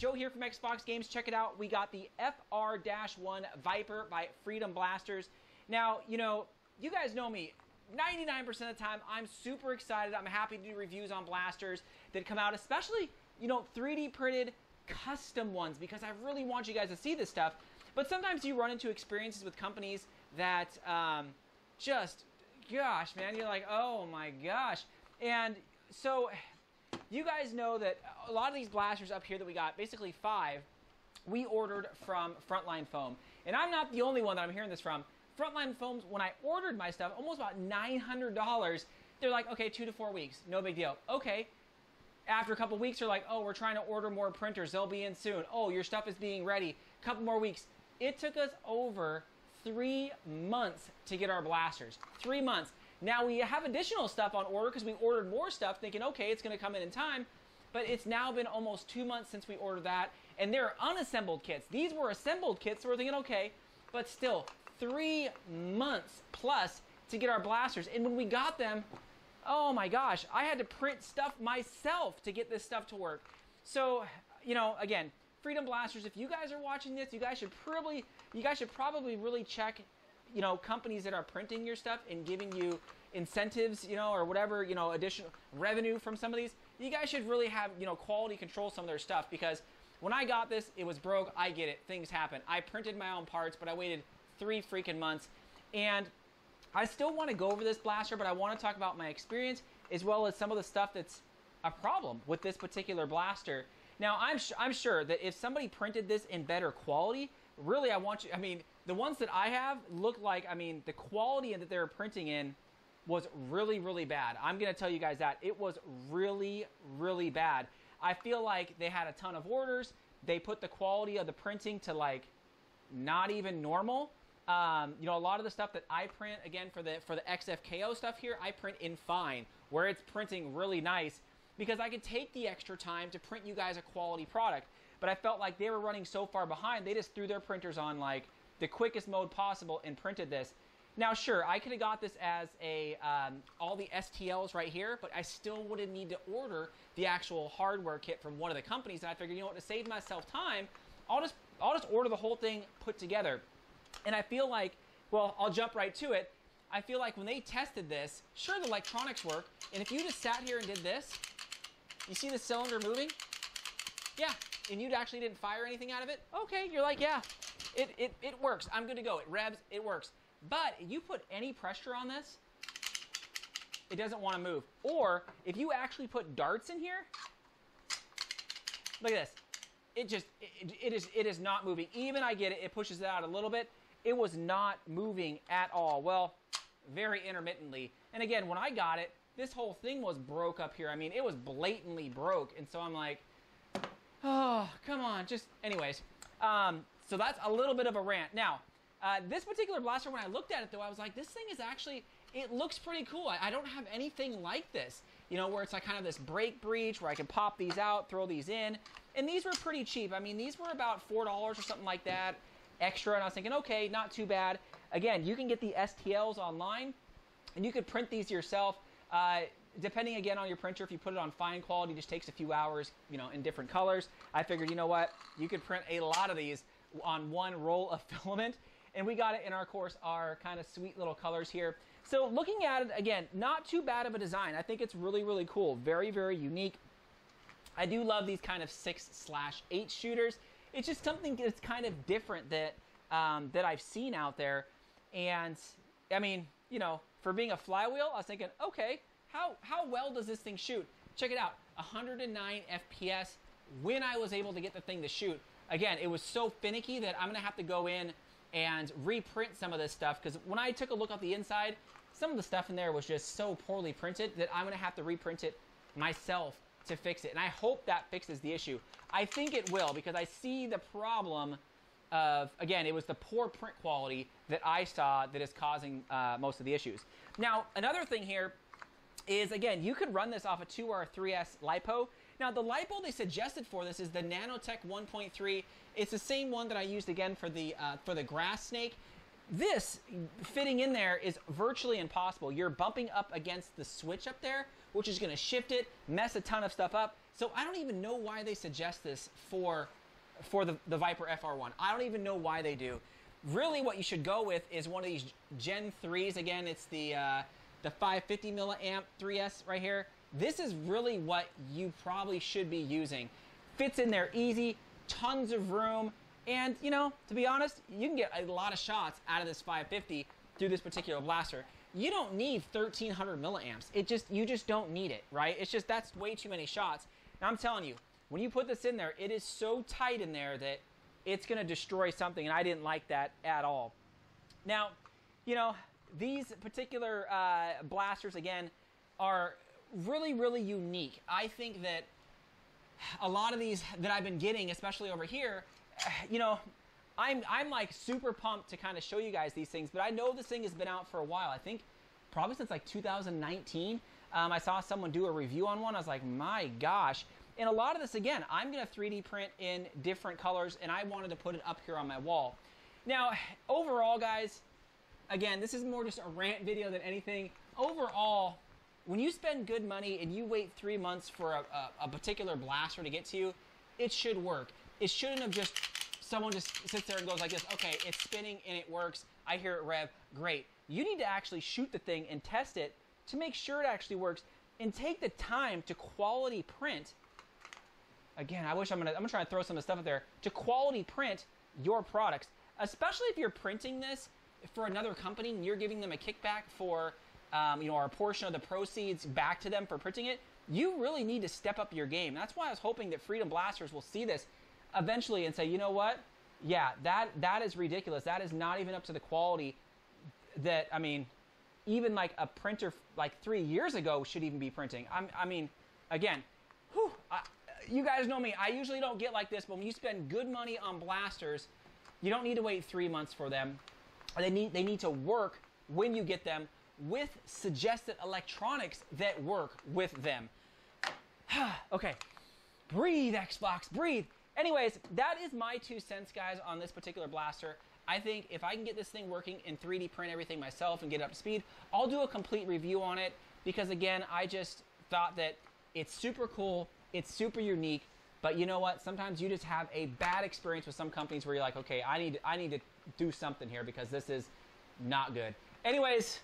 Joe here from XFox Games. Check it out. We got the FR-1 Viper by Freedom Blasters. Now, you know, you guys know me. 99% of the time, I'm super excited. I'm happy to do reviews on blasters that come out, especially, you know, 3D printed custom ones because I really want you guys to see this stuff. But sometimes you run into experiences with companies that um, just, gosh, man, you're like, oh my gosh. And so you guys know that a lot of these blasters up here that we got, basically five, we ordered from Frontline Foam. And I'm not the only one that I'm hearing this from. Frontline Foams, when I ordered my stuff, almost about $900, they're like, okay, two to four weeks, no big deal. Okay, after a couple weeks, they're like, oh, we're trying to order more printers, they'll be in soon. Oh, your stuff is being ready, couple more weeks. It took us over three months to get our blasters. Three months. Now we have additional stuff on order because we ordered more stuff thinking, okay, it's going to come in in time. But it's now been almost two months since we ordered that. And they're unassembled kits. These were assembled kits, so we're thinking, okay, but still, three months plus to get our blasters. And when we got them, oh my gosh, I had to print stuff myself to get this stuff to work. So, you know, again, Freedom Blasters, if you guys are watching this, you guys should probably you guys should probably really check you know companies that are printing your stuff and giving you incentives you know or whatever you know additional revenue from some of these you guys should really have you know quality control some of their stuff because when i got this it was broke i get it things happen i printed my own parts but i waited three freaking months and i still want to go over this blaster but i want to talk about my experience as well as some of the stuff that's a problem with this particular blaster now i'm, I'm sure that if somebody printed this in better quality really, I want you. I mean, the ones that I have look like. I mean, the quality that they're printing in was really, really bad. I'm gonna tell you guys that it was really, really bad. I feel like they had a ton of orders. They put the quality of the printing to like not even normal. Um, you know, a lot of the stuff that I print again for the for the XFKO stuff here, I print in fine, where it's printing really nice because I could take the extra time to print you guys a quality product. But I felt like they were running so far behind, they just threw their printers on like the quickest mode possible and printed this. Now, sure, I could have got this as a um, all the STLs right here, but I still would have need to order the actual hardware kit from one of the companies. And I figured, you know what, to save myself time, I'll just I'll just order the whole thing put together. And I feel like, well, I'll jump right to it. I feel like when they tested this, sure, the electronics work, and if you just sat here and did this, you see the cylinder moving? Yeah, and you actually didn't fire anything out of it, okay, you're like, yeah, it, it, it works. I'm good to go. It revs, it works. But you put any pressure on this, it doesn't want to move. Or if you actually put darts in here, look at this. It just, it, it is it is not moving. Even I get it, it pushes it out a little bit. It was not moving at all. Well, very intermittently. And again, when I got it, this whole thing was broke up here. I mean, it was blatantly broke. And so I'm like, Oh, come on. Just, anyways. Um, so that's a little bit of a rant. Now, uh, this particular blaster, when I looked at it though, I was like, this thing is actually, it looks pretty cool. I, I, don't have anything like this, you know, where it's like kind of this break breech where I can pop these out, throw these in. And these were pretty cheap. I mean, these were about $4 or something like that extra. And I was thinking, okay, not too bad. Again, you can get the STLs online and you could print these yourself. Uh, depending again on your printer, if you put it on fine quality, it just takes a few hours, you know, in different colors. I figured, you know what, you could print a lot of these on one roll of filament. And we got it in our course, our kind of sweet little colors here. So looking at it, again, not too bad of a design. I think it's really, really cool. Very, very unique. I do love these kind of six slash eight shooters. It's just something that's kind of different that, um, that I've seen out there. And I mean, you know, for being a flywheel, I was thinking, okay, how, how well does this thing shoot? Check it out, 109 FPS when I was able to get the thing to shoot. Again, it was so finicky that I'm gonna have to go in and reprint some of this stuff because when I took a look at the inside, some of the stuff in there was just so poorly printed that I'm gonna have to reprint it myself to fix it. And I hope that fixes the issue. I think it will because I see the problem of, again, it was the poor print quality that I saw that is causing uh, most of the issues. Now, another thing here is again, you could run this off a 2R3S LiPo. Now the LiPo they suggested for this is the Nanotech 1.3. It's the same one that I used again for the uh, for the grass snake. This fitting in there is virtually impossible. You're bumping up against the switch up there, which is going to shift it, mess a ton of stuff up. So I don't even know why they suggest this for for the, the Viper FR1. I don't even know why they do. Really, what you should go with is one of these Gen 3s. Again, it's the uh, the 550 milliamp 3S right here. This is really what you probably should be using. Fits in there easy, tons of room, and you know, to be honest, you can get a lot of shots out of this 550 through this particular blaster. You don't need 1300 milliamps. It just you just don't need it, right? It's just that's way too many shots. Now I'm telling you, when you put this in there, it is so tight in there that it's going to destroy something, and I didn't like that at all. Now, you know, these particular uh, blasters again are really, really unique. I think that a lot of these that I've been getting, especially over here, you know, I'm I'm like super pumped to kind of show you guys these things. But I know this thing has been out for a while. I think probably since like 2019. Um, I saw someone do a review on one. I was like, my gosh. And a lot of this, again, I'm going to 3D print in different colors, and I wanted to put it up here on my wall. Now, overall, guys, again, this is more just a rant video than anything. Overall, when you spend good money and you wait three months for a, a, a particular blaster to get to you, it should work. It shouldn't have just someone just sits there and goes like this, okay, it's spinning and it works. I hear it rev, great. You need to actually shoot the thing and test it to make sure it actually works and take the time to quality print. Again, I wish I'm gonna I'm gonna try to throw some of the stuff up there to quality print your products, especially if you're printing this for another company and you're giving them a kickback for um, you know, or a portion of the proceeds back to them for printing it, you really need to step up your game. That's why I was hoping that Freedom Blasters will see this eventually and say, you know what? Yeah, that that is ridiculous. That is not even up to the quality that I mean, even like a printer like three years ago should even be printing. I'm, I mean, again, whew, I, you guys know me. I usually don't get like this, but when you spend good money on blasters, you don't need to wait three months for them. They need they need to work when you get them with suggested electronics that work with them. okay, breathe, XFox, breathe. Anyways, that is my two cents, guys, on this particular blaster. I think if I can get this thing working and 3D print everything myself and get it up to speed, I'll do a complete review on it because, again, I just thought that it's super cool, it's super unique, but you know what? Sometimes you just have a bad experience with some companies where you're like, okay, I need, I need to do something here because this is not good. Anyways,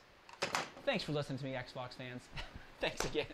Thanks for listening to me, XFox fans. Thanks again.